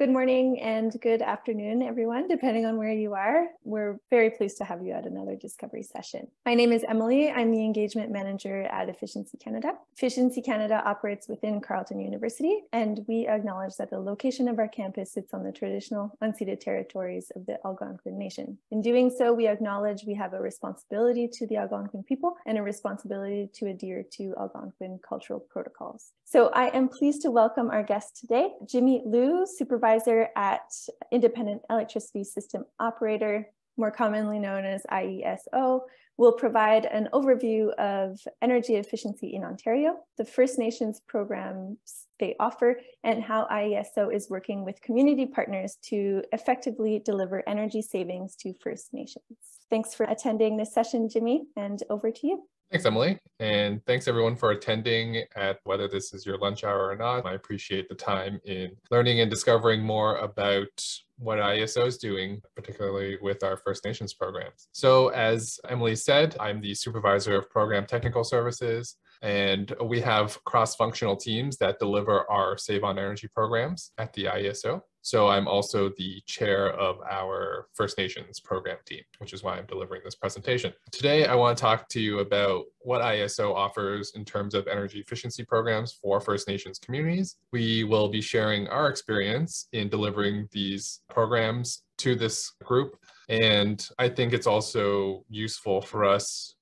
good morning and good afternoon, everyone, depending on where you are. We're very pleased to have you at another Discovery session. My name is Emily. I'm the Engagement Manager at Efficiency Canada. Efficiency Canada operates within Carleton University, and we acknowledge that the location of our campus sits on the traditional unceded territories of the Algonquin Nation. In doing so, we acknowledge we have a responsibility to the Algonquin people and a responsibility to adhere to Algonquin cultural protocols. So I am pleased to welcome our guest today, Jimmy Lu, Supervisor at Independent Electricity System Operator, more commonly known as IESO, will provide an overview of energy efficiency in Ontario, the First Nations programs they offer, and how IESO is working with community partners to effectively deliver energy savings to First Nations. Thanks for attending this session, Jimmy, and over to you. Thanks, Emily. And thanks everyone for attending at whether this is your lunch hour or not. I appreciate the time in learning and discovering more about what ISO is doing, particularly with our First Nations programs. So as Emily said, I'm the supervisor of program technical services. And we have cross-functional teams that deliver our Save on Energy programs at the IESO. So I'm also the chair of our First Nations program team, which is why I'm delivering this presentation. Today, I want to talk to you about what ISO offers in terms of energy efficiency programs for First Nations communities. We will be sharing our experience in delivering these programs to this group. And I think it's also useful for us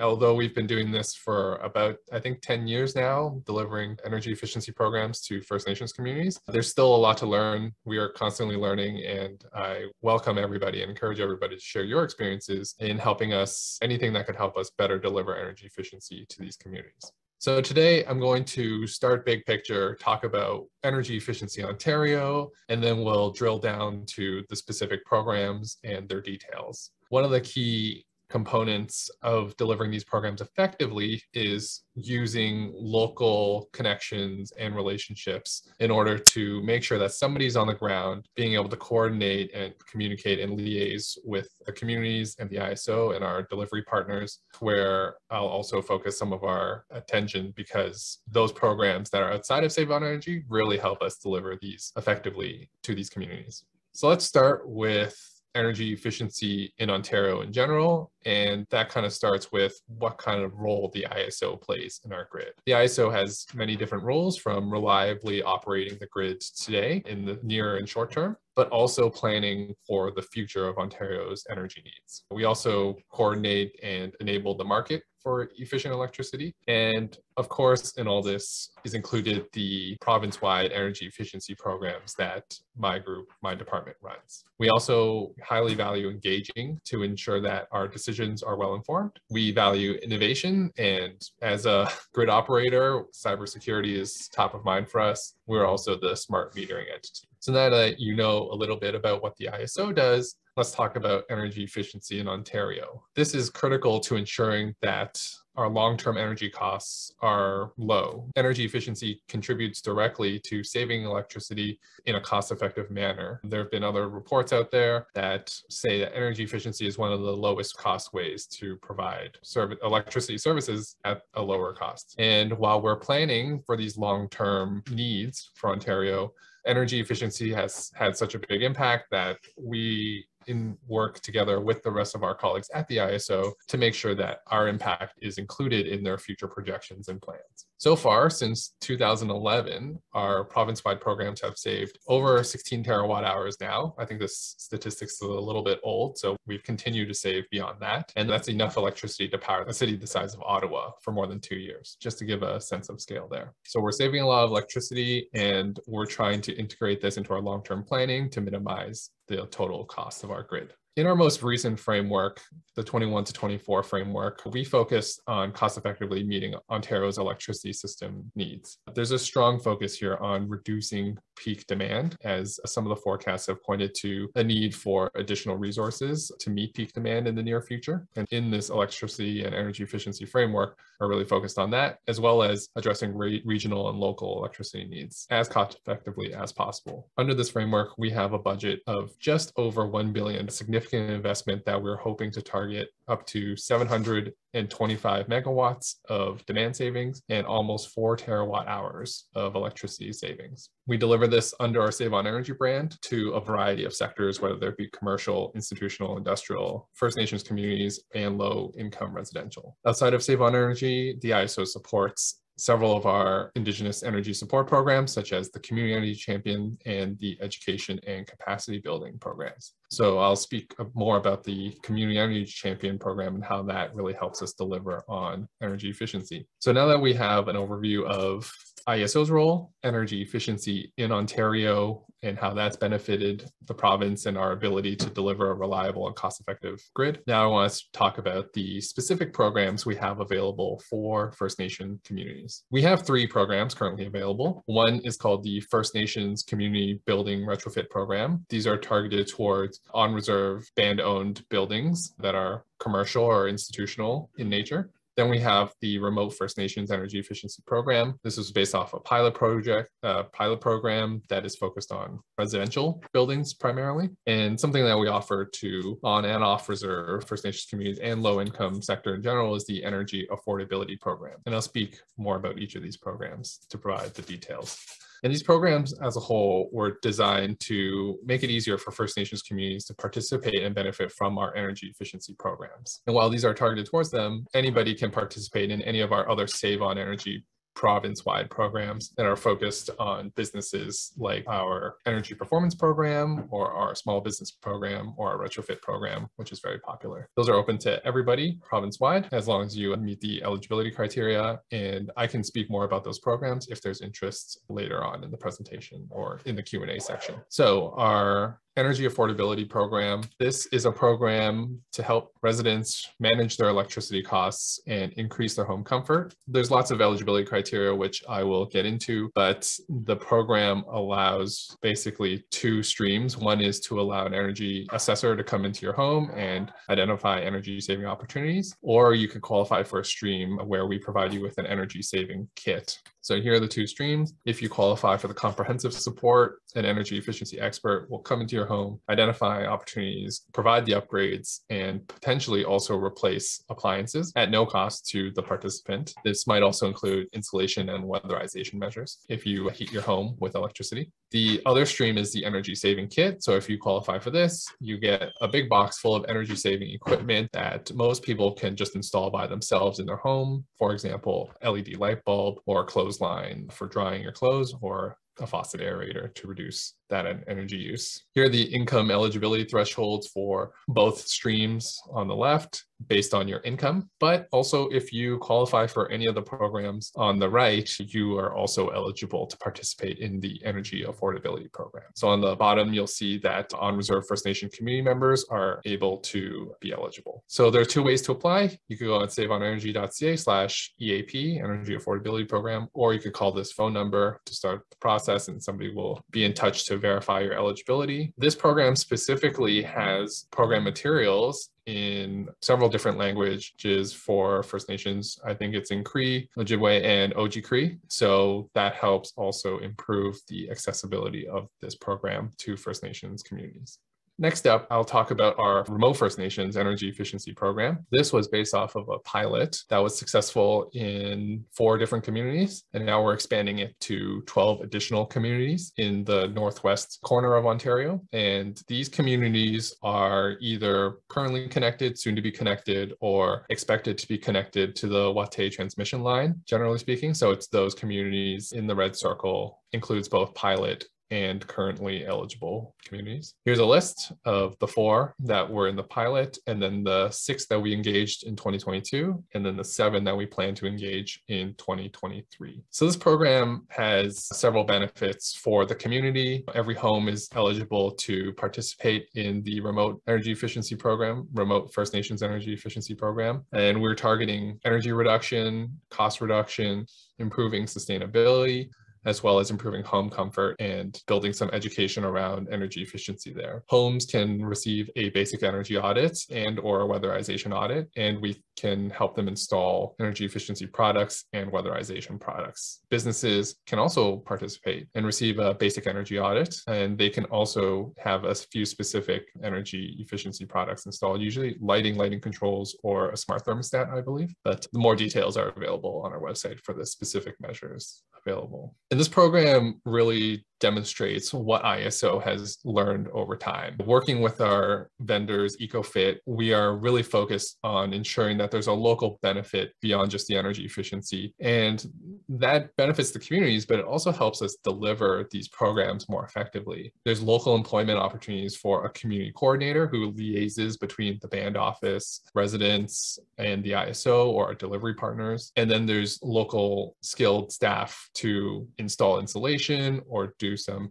although we've been doing this for about, I think, 10 years now, delivering energy efficiency programs to First Nations communities, there's still a lot to learn. We are constantly learning, and I welcome everybody and encourage everybody to share your experiences in helping us, anything that could help us better deliver energy efficiency to these communities. So today I'm going to start big picture, talk about Energy Efficiency Ontario, and then we'll drill down to the specific programs and their details. One of the key components of delivering these programs effectively is using local connections and relationships in order to make sure that somebody's on the ground being able to coordinate and communicate and liaise with the communities and the ISO and our delivery partners where I'll also focus some of our attention because those programs that are outside of Save on Energy really help us deliver these effectively to these communities. So let's start with energy efficiency in Ontario in general. And that kind of starts with what kind of role the ISO plays in our grid. The ISO has many different roles from reliably operating the grid today in the near and short term, but also planning for the future of Ontario's energy needs. We also coordinate and enable the market for efficient electricity. And of course, in all this is included the province-wide energy efficiency programs that my group, my department runs. We also highly value engaging to ensure that our decisions are well informed. We value innovation and as a grid operator, cybersecurity is top of mind for us. We're also the smart metering entity. So now that you know a little bit about what the ISO does, let's talk about energy efficiency in Ontario. This is critical to ensuring that our long-term energy costs are low. Energy efficiency contributes directly to saving electricity in a cost-effective manner. There have been other reports out there that say that energy efficiency is one of the lowest cost ways to provide service, electricity services at a lower cost. And while we're planning for these long-term needs for Ontario, energy efficiency has had such a big impact that we in work together with the rest of our colleagues at the ISO to make sure that our impact is included in their future projections and plans. So far, since 2011, our province-wide programs have saved over 16 terawatt hours now. I think this statistics is a little bit old, so we've continued to save beyond that. And that's enough electricity to power a city the size of Ottawa for more than two years, just to give a sense of scale there. So we're saving a lot of electricity and we're trying to integrate this into our long-term planning to minimize the total cost of our grid. In our most recent framework, the 21 to 24 framework, we focus on cost effectively meeting Ontario's electricity system needs. There's a strong focus here on reducing peak demand, as some of the forecasts have pointed to a need for additional resources to meet peak demand in the near future. And in this electricity and energy efficiency framework, are really focused on that, as well as addressing re regional and local electricity needs as cost effectively as possible. Under this framework, we have a budget of just over 1 billion, significant significant investment that we're hoping to target up to 725 megawatts of demand savings and almost four terawatt hours of electricity savings. We deliver this under our Save on Energy brand to a variety of sectors, whether they be commercial, institutional, industrial, First Nations communities, and low income residential. Outside of Save on Energy, the ISO supports several of our Indigenous energy support programs, such as the Community Champion and the Education and Capacity Building programs. So I'll speak more about the Community Energy Champion program and how that really helps us deliver on energy efficiency. So now that we have an overview of IESO's role, energy efficiency in Ontario, and how that's benefited the province and our ability to deliver a reliable and cost-effective grid. Now I want to talk about the specific programs we have available for First Nation communities. We have three programs currently available. One is called the First Nations Community Building Retrofit Program. These are targeted towards on-reserve band-owned buildings that are commercial or institutional in nature. Then we have the Remote First Nations Energy Efficiency Program. This is based off a pilot project, uh, pilot program that is focused on residential buildings primarily, and something that we offer to on and off reserve First Nations communities and low income sector in general is the Energy Affordability Program. And I'll speak more about each of these programs to provide the details. And these programs as a whole were designed to make it easier for First Nations communities to participate and benefit from our energy efficiency programs. And while these are targeted towards them, anybody can participate in any of our other Save on Energy province-wide programs that are focused on businesses like our energy performance program or our small business program or our retrofit program, which is very popular. Those are open to everybody province-wide as long as you meet the eligibility criteria. And I can speak more about those programs if there's interest later on in the presentation or in the Q&A section. So our Energy Affordability Program. This is a program to help residents manage their electricity costs and increase their home comfort. There's lots of eligibility criteria, which I will get into, but the program allows basically two streams. One is to allow an energy assessor to come into your home and identify energy saving opportunities, or you can qualify for a stream where we provide you with an energy saving kit. So here are the two streams. If you qualify for the comprehensive support, an energy efficiency expert will come into your home, identify opportunities, provide the upgrades, and potentially also replace appliances at no cost to the participant. This might also include insulation and weatherization measures if you heat your home with electricity. The other stream is the energy saving kit. So if you qualify for this, you get a big box full of energy saving equipment that most people can just install by themselves in their home. For example, LED light bulb or clothesline for drying your clothes or a faucet aerator to reduce that energy use. Here are the income eligibility thresholds for both streams on the left based on your income, but also if you qualify for any of the programs on the right, you are also eligible to participate in the energy affordability program. So on the bottom, you'll see that on reserve First Nation community members are able to be eligible. So there are two ways to apply. You could go on saveonenergy.ca slash EAP, Energy Affordability Program, or you could call this phone number to start the process and somebody will be in touch to verify your eligibility. This program specifically has program materials in several different languages for First Nations. I think it's in Cree, Ojibwe, and Oji Cree. So that helps also improve the accessibility of this program to First Nations communities. Next up, I'll talk about our Remote First Nations Energy Efficiency Program. This was based off of a pilot that was successful in four different communities, and now we're expanding it to 12 additional communities in the northwest corner of Ontario. And these communities are either currently connected, soon to be connected, or expected to be connected to the Watay transmission line, generally speaking. So it's those communities in the red circle includes both pilot and currently eligible communities. Here's a list of the four that were in the pilot, and then the six that we engaged in 2022, and then the seven that we plan to engage in 2023. So this program has several benefits for the community. Every home is eligible to participate in the remote energy efficiency program, remote First Nations energy efficiency program. And we're targeting energy reduction, cost reduction, improving sustainability, as well as improving home comfort and building some education around energy efficiency there. Homes can receive a basic energy audit and or a weatherization audit, and we can help them install energy efficiency products and weatherization products. Businesses can also participate and receive a basic energy audit, and they can also have a few specific energy efficiency products installed, usually lighting, lighting controls, or a smart thermostat, I believe. But more details are available on our website for the specific measures available. And this program really demonstrates what ISO has learned over time. Working with our vendors, EcoFit, we are really focused on ensuring that there's a local benefit beyond just the energy efficiency. And that benefits the communities, but it also helps us deliver these programs more effectively. There's local employment opportunities for a community coordinator who liaises between the band office, residents, and the ISO or our delivery partners. And then there's local skilled staff to install insulation or do some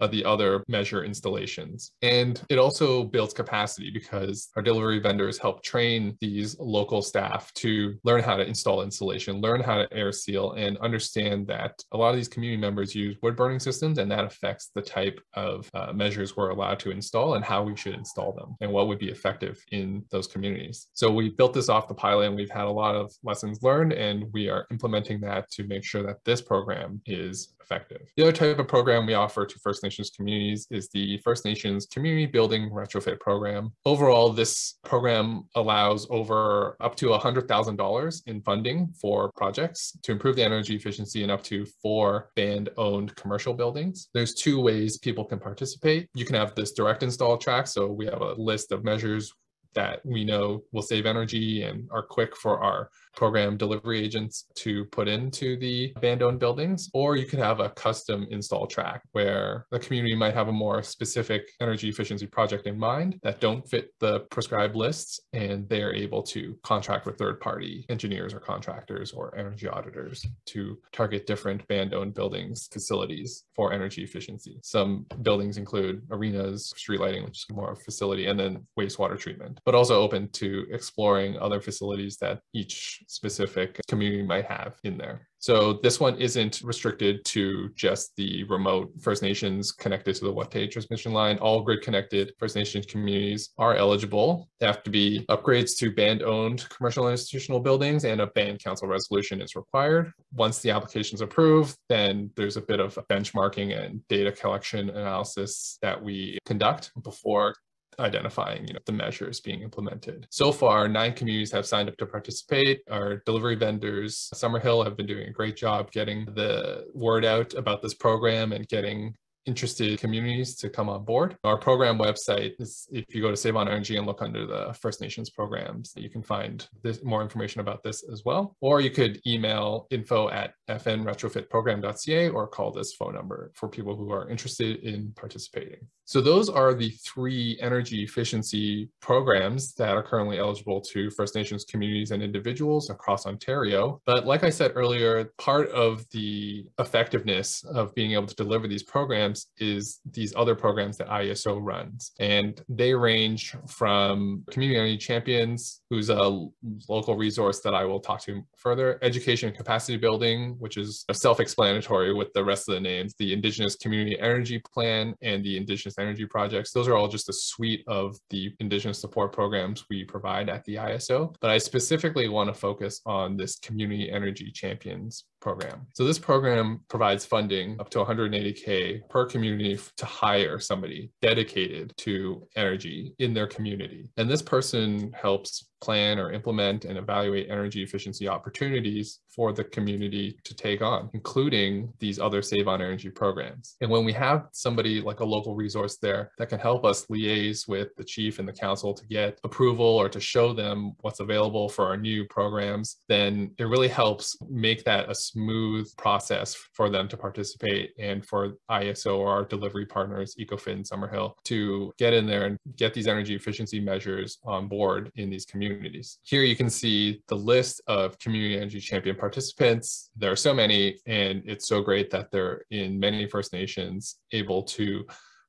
of the other measure installations. And it also builds capacity because our delivery vendors help train these local staff to learn how to install insulation, learn how to air seal, and understand that a lot of these community members use wood burning systems, and that affects the type of uh, measures we're allowed to install and how we should install them and what would be effective in those communities. So we built this off the pilot and we've had a lot of lessons learned, and we are implementing that to make sure that this program is effective. The other type of program we offer to First Nations communities is the First Nations Community Building Retrofit Program. Overall, this program allows over up to $100,000 in funding for projects to improve the energy efficiency in up to four band-owned commercial buildings. There's two ways people can participate. You can have this direct install track. So we have a list of measures that we know will save energy and are quick for our program delivery agents to put into the band owned buildings, or you could have a custom install track where the community might have a more specific energy efficiency project in mind that don't fit the prescribed lists, and they're able to contract with third party engineers or contractors or energy auditors to target different band owned buildings facilities for energy efficiency. Some buildings include arenas, street lighting, which is more facility, and then wastewater treatment, but also open to exploring other facilities that each specific community might have in there. So this one isn't restricted to just the remote First Nations connected to the Watay transmission line. All grid connected First Nations communities are eligible. They have to be upgrades to band owned commercial institutional buildings and a band council resolution is required. Once the application is approved, then there's a bit of benchmarking and data collection analysis that we conduct before identifying you know the measures being implemented. So far nine communities have signed up to participate. Our delivery vendors summerhill have been doing a great job getting the word out about this program and getting interested communities to come on board. Our program website is, if you go to Save on Energy and look under the First Nations programs, you can find this, more information about this as well. Or you could email info at fnretrofitprogram.ca or call this phone number for people who are interested in participating. So those are the three energy efficiency programs that are currently eligible to First Nations communities and individuals across Ontario. But like I said earlier, part of the effectiveness of being able to deliver these programs programs is these other programs that ISO runs. And they range from Community Energy Champions, who's a local resource that I will talk to further, education capacity building, which is self-explanatory with the rest of the names, the Indigenous Community Energy Plan and the Indigenous Energy Projects. Those are all just a suite of the Indigenous support programs we provide at the ISO. But I specifically want to focus on this Community Energy Champions program. So this program provides funding up to 180K per community to hire somebody dedicated to energy in their community. And this person helps plan or implement and evaluate energy efficiency opportunities for the community to take on, including these other Save on Energy programs. And when we have somebody like a local resource there that can help us liaise with the chief and the council to get approval or to show them what's available for our new programs, then it really helps make that a smooth process for them to participate and for ISO or our delivery partners, EcoFit, Summerhill, to get in there and get these energy efficiency measures on board in these communities communities. Here you can see the list of Community Energy Champion participants. There are so many, and it's so great that they're in many First Nations able to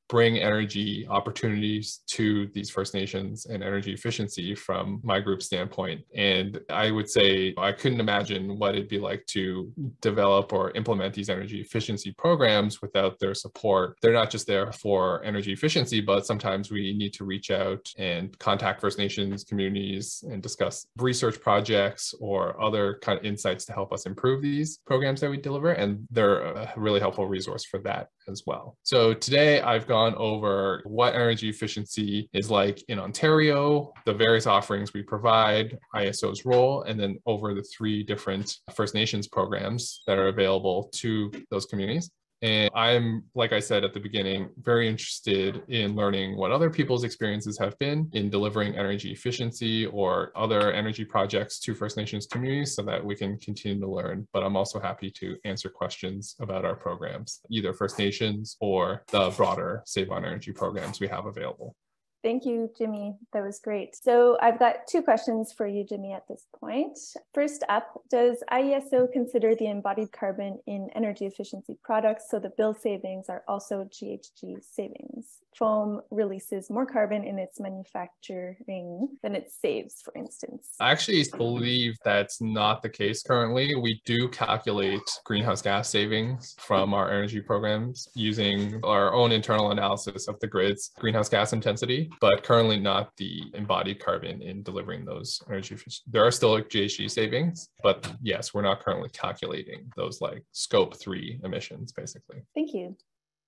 bring energy opportunities to these First Nations and energy efficiency from my group standpoint. And I would say I couldn't imagine what it'd be like to develop or implement these energy efficiency programs without their support. They're not just there for energy efficiency, but sometimes we need to reach out and contact First Nations communities and discuss research projects or other kind of insights to help us improve these programs that we deliver. And they're a really helpful resource for that as well. So today I've gone over what energy efficiency is like in Ontario, the various offerings we provide, ISO's role, and then over the three different First Nations programs that are available to those communities. And I'm, like I said at the beginning, very interested in learning what other people's experiences have been in delivering energy efficiency or other energy projects to First Nations communities so that we can continue to learn. But I'm also happy to answer questions about our programs, either First Nations or the broader Save on Energy programs we have available. Thank you, Jimmy. That was great. So I've got two questions for you, Jimmy, at this point. First up, does IESO consider the embodied carbon in energy efficiency products so the bill savings are also GHG savings? foam releases more carbon in its manufacturing than it saves, for instance? I actually believe that's not the case currently. We do calculate greenhouse gas savings from our energy programs using our own internal analysis of the grid's greenhouse gas intensity, but currently not the embodied carbon in delivering those energy. There are still GHG savings, but yes, we're not currently calculating those like scope three emissions, basically. Thank you.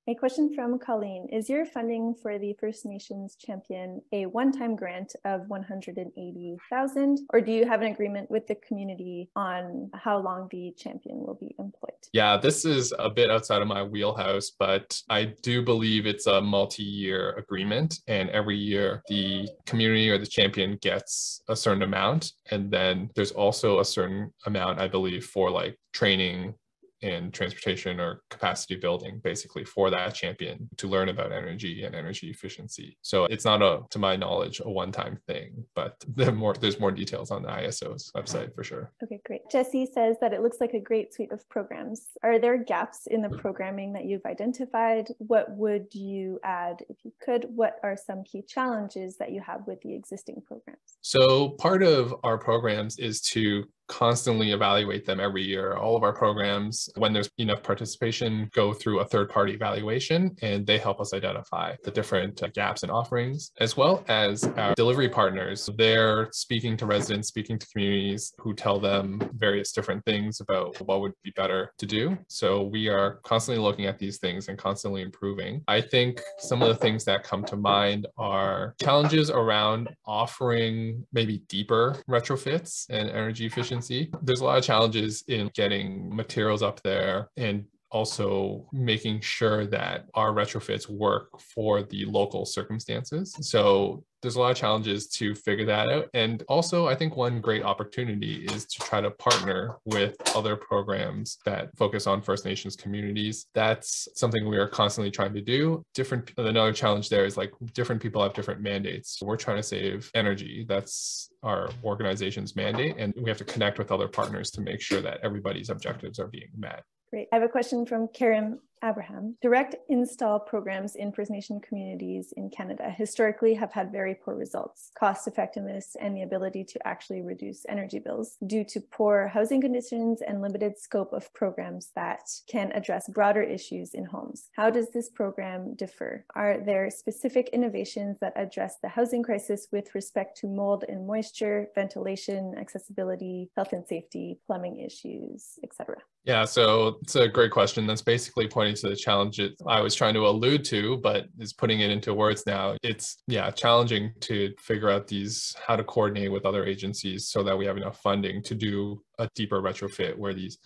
A question from Colleen. Is your funding for the First Nations champion a one-time grant of 180,000 or do you have an agreement with the community on how long the champion will be employed? Yeah, this is a bit outside of my wheelhouse, but I do believe it's a multi-year agreement and every year the community or the champion gets a certain amount and then there's also a certain amount I believe for like training in transportation or capacity building basically for that champion to learn about energy and energy efficiency. So it's not a to my knowledge a one-time thing, but the more there's more details on the ISO's website for sure. Okay, great. Jesse says that it looks like a great suite of programs. Are there gaps in the hmm. programming that you've identified? What would you add if you could? What are some key challenges that you have with the existing programs? So part of our programs is to constantly evaluate them every year. All of our programs, when there's enough participation, go through a third party evaluation and they help us identify the different uh, gaps and offerings, as well as our delivery partners. They're speaking to residents, speaking to communities who tell them various different things about what would be better to do. So we are constantly looking at these things and constantly improving. I think some of the things that come to mind are challenges around offering maybe deeper retrofits and energy efficiency There's a lot of challenges in getting materials up there and also making sure that our retrofits work for the local circumstances. So there's a lot of challenges to figure that out. And also, I think one great opportunity is to try to partner with other programs that focus on First Nations communities. That's something we are constantly trying to do. Different, another challenge there is like different people have different mandates. We're trying to save energy. That's our organization's mandate. And we have to connect with other partners to make sure that everybody's objectives are being met. Great. I have a question from Karen Abraham. Direct install programs in First Nation communities in Canada historically have had very poor results, cost effectiveness, and the ability to actually reduce energy bills due to poor housing conditions and limited scope of programs that can address broader issues in homes. How does this program differ? Are there specific innovations that address the housing crisis with respect to mold and moisture, ventilation, accessibility, health and safety, plumbing issues, etc.? Yeah, so it's a great question. That's basically pointing to the challenge that I was trying to allude to, but is putting it into words now. It's yeah, challenging to figure out these how to coordinate with other agencies so that we have enough funding to do a deeper retrofit where these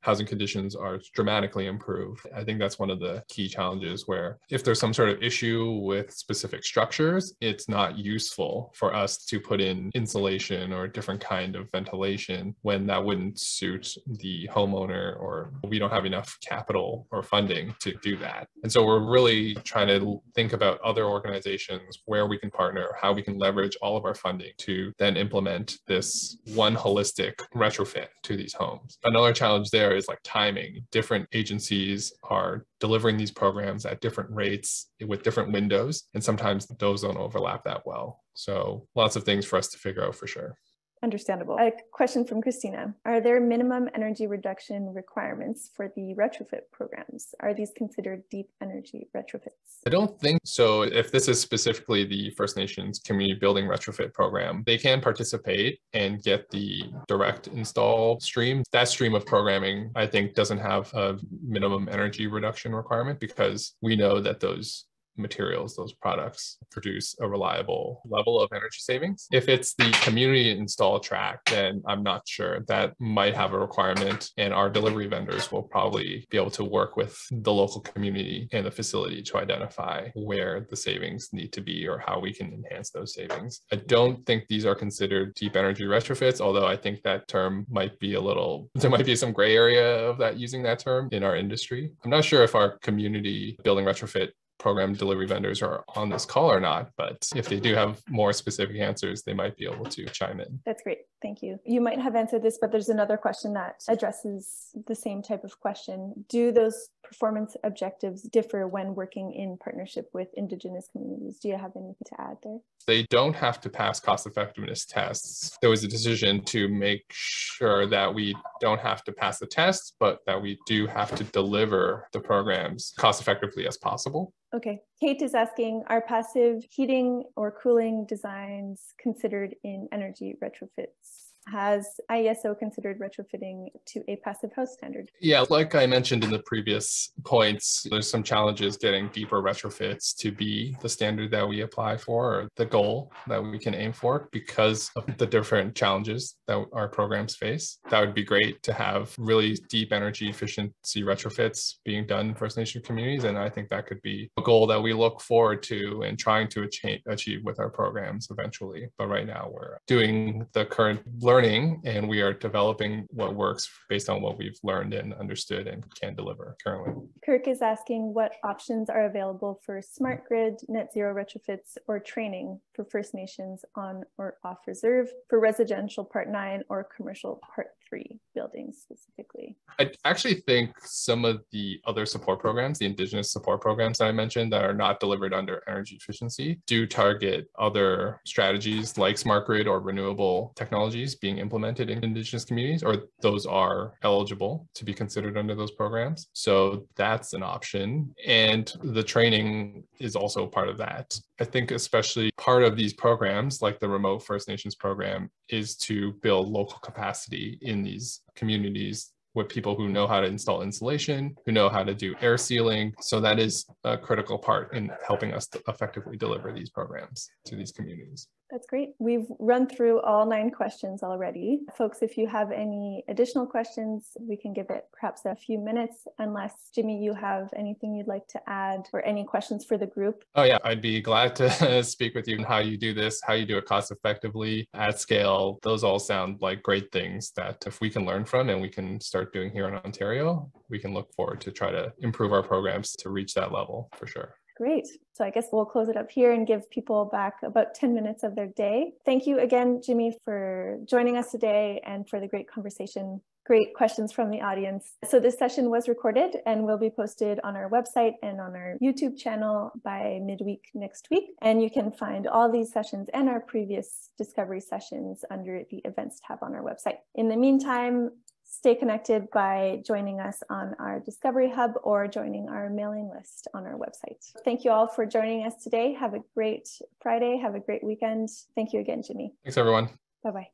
housing conditions are dramatically improved. I think that's one of the key challenges where if there's some sort of issue with specific structures, it's not useful for us to put in insulation or a different kind of ventilation when that wouldn't suit the homeowner or we don't have enough capital or funding to do that. And so we're really trying to think about other organizations where we can partner, how we can leverage all of our funding to then implement this one holistic retrofit to these homes. Another challenge there there is like timing. Different agencies are delivering these programs at different rates with different windows, and sometimes those don't overlap that well. So lots of things for us to figure out for sure. Understandable. A question from Christina. Are there minimum energy reduction requirements for the retrofit programs? Are these considered deep energy retrofits? I don't think so. If this is specifically the First Nations community building retrofit program, they can participate and get the direct install stream. That stream of programming, I think, doesn't have a minimum energy reduction requirement because we know that those materials, those products produce a reliable level of energy savings. If it's the community install track, then I'm not sure. That might have a requirement, and our delivery vendors will probably be able to work with the local community and the facility to identify where the savings need to be or how we can enhance those savings. I don't think these are considered deep energy retrofits, although I think that term might be a little, there might be some gray area of that using that term in our industry. I'm not sure if our community building retrofit program delivery vendors are on this call or not, but if they do have more specific answers, they might be able to chime in. That's great. Thank you. You might have answered this, but there's another question that addresses the same type of question. Do those performance objectives differ when working in partnership with Indigenous communities? Do you have anything to add there? They don't have to pass cost effectiveness tests. There was a decision to make sure that we don't have to pass the tests, but that we do have to deliver the programs cost effectively as possible. Okay. Kate is asking, are passive heating or cooling designs considered in energy retrofits? Has IESO considered retrofitting to a passive house standard? Yeah, like I mentioned in the previous points, there's some challenges getting deeper retrofits to be the standard that we apply for or the goal that we can aim for because of the different challenges that our programs face. That would be great to have really deep energy efficiency retrofits being done in First Nation communities. And I think that could be a goal that we look forward to and trying to achieve with our programs eventually. But right now we're doing the current learning learning and we are developing what works based on what we've learned and understood and can deliver currently. Kirk is asking what options are available for smart grid, net zero retrofits, or training for First Nations on or off reserve for residential part nine or commercial part three buildings specifically? I actually think some of the other support programs, the Indigenous support programs that I mentioned that are not delivered under energy efficiency, do target other strategies like smart grid or renewable technologies being implemented in Indigenous communities, or those are eligible to be considered under those programs. So that's an option. And the training is also part of that. I think, especially part of these programs, like the Remote First Nations program, is to build local capacity in these communities with people who know how to install insulation, who know how to do air sealing. So that is a critical part in helping us effectively deliver these programs to these communities. That's great. We've run through all nine questions already. Folks, if you have any additional questions, we can give it perhaps a few minutes, unless Jimmy, you have anything you'd like to add or any questions for the group. Oh, yeah, I'd be glad to speak with you on how you do this, how you do it cost effectively at scale. Those all sound like great things that if we can learn from and we can start doing here in Ontario, we can look forward to try to improve our programs to reach that level for sure. Great. So I guess we'll close it up here and give people back about 10 minutes of their day. Thank you again, Jimmy, for joining us today and for the great conversation. Great questions from the audience. So this session was recorded and will be posted on our website and on our YouTube channel by midweek next week. And you can find all these sessions and our previous discovery sessions under the events tab on our website. In the meantime, stay connected by joining us on our Discovery Hub or joining our mailing list on our website. Thank you all for joining us today. Have a great Friday. Have a great weekend. Thank you again, Jimmy. Thanks, everyone. Bye-bye.